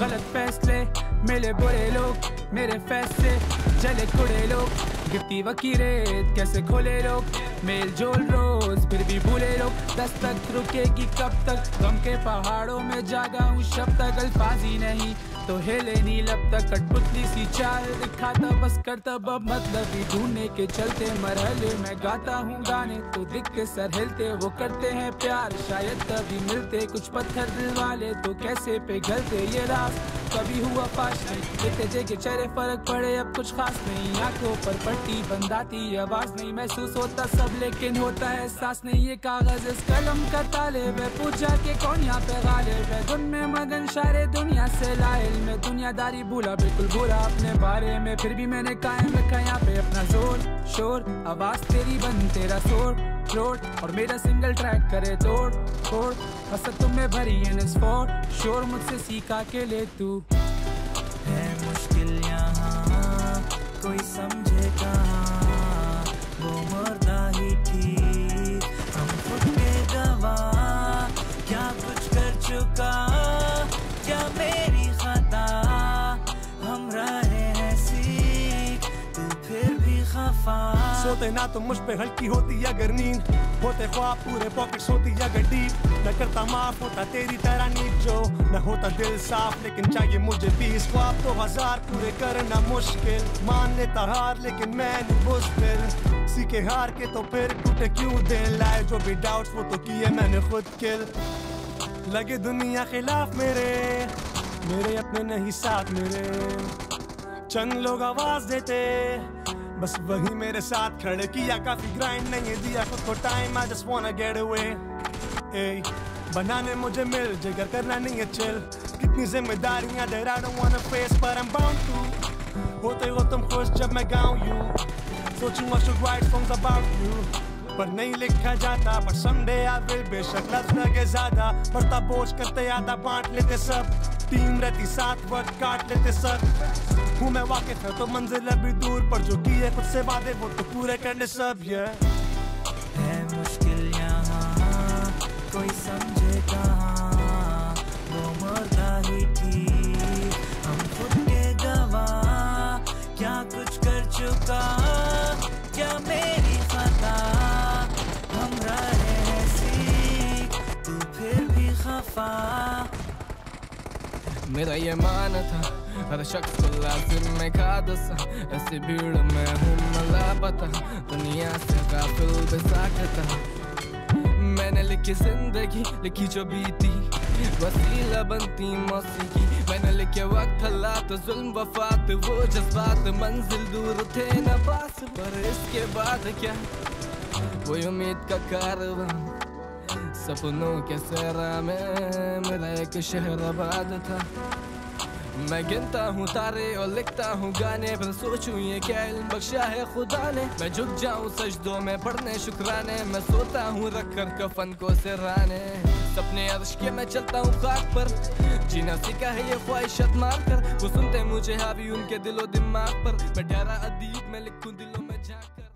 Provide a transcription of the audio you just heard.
गलत फैसले मिले बुरे लोग मेरे फैसले चले कुड़े लोग। गिरती वकीरेत कैसे खोले लोग? मेल जोल रोज, फिर भी भूले लोग। दस दस्तक रुकेगी कब तक? गम के पहाड़ों में जागा हूँ, शब तक अल्फाजी नहीं। तो हिले नील, अब तक कठपुतली सी चाल दिखाता, बस करता अब मतलब ही ढूँढने के चलते मरहले मैं गाता हूँ गाने। तो दिख के सर हिलते, वो करते हैं प्यार। शायद तभी मिलते कुछ पत्थर दिल वाले तो कैसे पिघलते ये रास कभी हुआ पाश नहीं देखते जे के चेहरे, फ़र्क पड़े, अब कुछ खास नहीं, आँखों पर पट्टी बंदाती आवाज़ नहीं, महसूस होता सब, लेकिन होता है एहसास नहीं। ये कागज़ इस कलम का ताले वे पूछा के कौन यहाँ पे गाले वे धुन में मगन सारे दुनिया से लाइल में, दुनियादारी भूला, बिल्कुल भूला अपने बारे में। फिर भी मैंने कायम रखा यहाँ पे अपना ज़ोर, शोर, आवाज़ तेरी बन, तेरा शोर, फ्लोर, और मेरा सिंगल ट्रैक करे तोड़ फोड़ हसत तुम्हें भरी है फोर, शोर मुझसे सीखा के ले तू। है मुश्किल यहाँ। कोई समझे वो मरना ही ठीक। हम खुद के गवाह क्या कुछ कर चुका खफा। सोते ना तो मुझ पे हल्की होती अगर नींद होते ख्वाब, पूरे पॉकेट्स होती अगर डीप न करता माफ़, होता तेरी तरह नीच जो। न होता दिल साफ़, लेकिन चाहिए मुझे बीस ख्वाब तो हज़ार पूरे करना मुश्किल। मान लेता हार, लेकिन मैं नहीं मुश्किल। सीखे हार के तो फिर टूटे क्यों दिल? लाए जो भी डाउट्स वो तो किए मैंने खुद किल लगे दुनिया खिलाफ मेरे। मेरे अपने नहीं साथ मेरे। चंद लोग आवाज़ देते। बस वही मेरे साथ खड़े किया, काफ़ी ग्राइंड नहीं दिया, खुद को time I just wanna get away a बनाने मुझे मिल, जिगर करना नहीं है चिल कितनी जिम्मेदारियाँ देर आई डोंट वांना फेस पर आई एम बाउंड टू होते हो तुम खुश जब मैं गाऊं यू सोचूँगा should write songs about you पर नहीं लिखा जाता पर समडे आ विल बेशक लफ्ज लगे ज़्यादा. बढ़ता बोझ करते आधा, बांट लेते सब. टीम रहती साथ वक्त काट लेते सर। हूँ मैं वाकिफ है तो मंजिल अभी दूर पर। जो किए खुद से वादे, वो तो पूरे करने सब ये है मुश्किल यहाँ, कोई समझे वो ही हम खुद के क्या कुछ कर चुका, क्या मेरी खता हम रहे हैं सीख, तू फिर भी खफा। मेरा ये माना था, हर शख्स को लाजिम में कादसा ऐसी भीड़ में हूँ लापता दुनिया से गाफिल बेसाकता मैंने लिखी ज़िंदगी, लिखी जो बीती, वसीला बनती मौसीकी। मैंने लिखे वक्त, हालात, जुल्म, वफात, वो जज्बात, मंजिल दूर थे न पास। पर इसके बाद क्या? कोई उम्मीद का कारवां। सपनों के सहरा में मेरा एक शहर आबाद था। मैं गिनता हूँ तारे और लिखता हूँ गाने, पर सोचूं ये क्या इल्म बख्शा है खुदा ने। मैं झुक जाऊँ सजदों में पढ़ने, शुक्राने। मैं सोता हूँ रख कर कफन को सिराने। सपने अर्श के मैं चलता हूँ खाक पर। जीना सीखा है ये ख्वाहिशत मार कर। वो सुनते मुझे हावी उनके दिलो दिमाग पर। मैं ठहरा अदीब, मैं लिखूं दिलों में जाकर